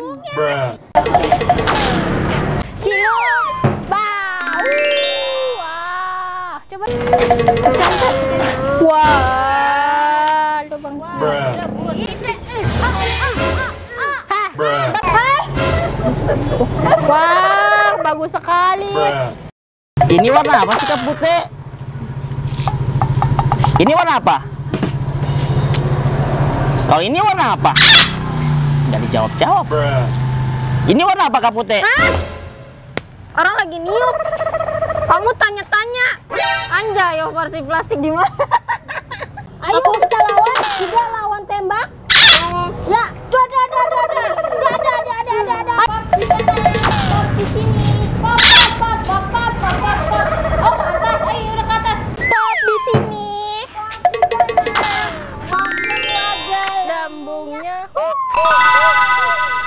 Bruh. Bau. Wah. Coba. Wah. Lubang. Bruh. Wah, bagus sekali. Ini warna apa sih Kak Putih? Ini warna apa? Kalau ini warna apa? Nggak dijawab-jawab. Bruh. Ini warna apa Kak Putih? Hah? Orang lagi niup. Kamu tanya-tanya. Anjay, operasi plastik di mana? Ayo kita lawan, kita lawan tembak. Ya, dua, dua, dua, dua, dua, dua, dua, dua, dua, dua, dua. Pop di sana, pop di sini, pop, pop, pop, pop, pop, pop, pop, pop. Oh ke atas, ayo udah ke atas. Pop di sini. Lambungnya.